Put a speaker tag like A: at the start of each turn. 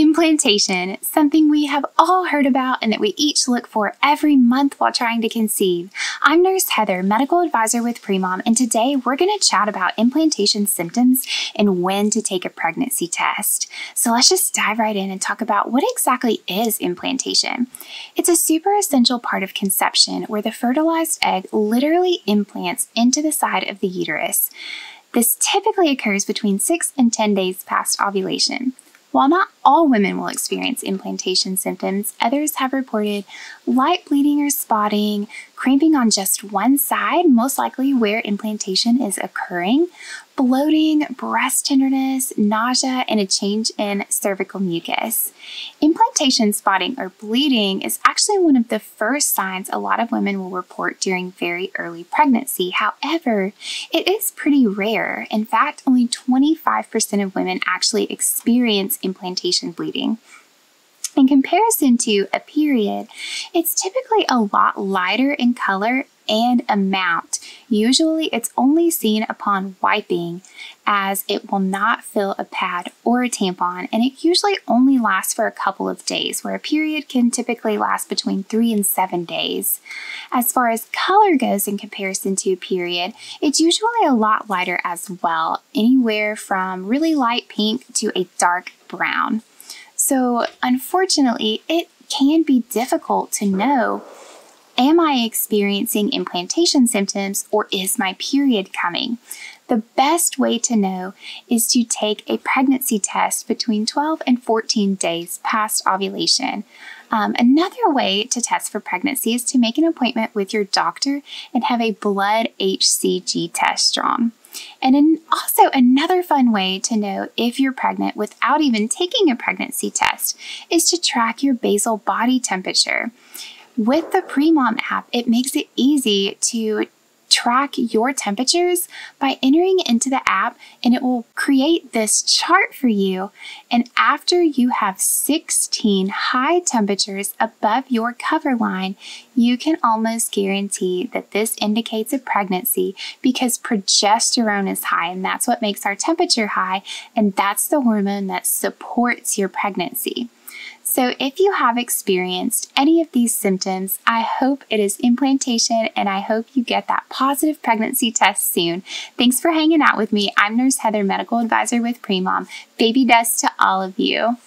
A: Implantation, something we have all heard about and that we each look for every month while trying to conceive. I'm Nurse Heather, medical advisor with Premom, and today we're going to chat about implantation symptoms and when to take a pregnancy test. So let's just dive right in and talk about what exactly is implantation. It's a super essential part of conception where the fertilized egg literally implants into the side of the uterus. This typically occurs between 6 and 10 days past ovulation. While not all women will experience implantation symptoms, others have reported light bleeding or spotting, cramping on just one side, most likely where implantation is occurring, bloating, breast tenderness, nausea, and a change in cervical mucus. Implantation spotting or bleeding is actually one of the first signs a lot of women will report during very early pregnancy. However, it is pretty rare. In fact, only 25% of women actually experience implantation bleeding. In comparison to a period, it's typically a lot lighter in color and amount. Usually it's only seen upon wiping as it will not fill a pad or a tampon and it usually only lasts for a couple of days where a period can typically last between three and seven days. As far as color goes in comparison to a period, it's usually a lot lighter as well, anywhere from really light pink to a dark brown. So unfortunately, it can be difficult to know Am I experiencing implantation symptoms or is my period coming? The best way to know is to take a pregnancy test between 12 and 14 days past ovulation. Um, another way to test for pregnancy is to make an appointment with your doctor and have a blood HCG test drawn. And an, also, another fun way to know if you're pregnant without even taking a pregnancy test is to track your basal body temperature. With the Premom app, it makes it easy to track your temperatures by entering into the app and it will create this chart for you. And after you have 16 high temperatures above your cover line, you can almost guarantee that this indicates a pregnancy because progesterone is high and that's what makes our temperature high and that's the hormone that supports your pregnancy. So, if you have experienced any of these symptoms, I hope it is implantation and I hope you get that positive pregnancy test soon. Thanks for hanging out with me. I'm Nurse Heather, Medical Advisor with Premom. Baby dust to all of you.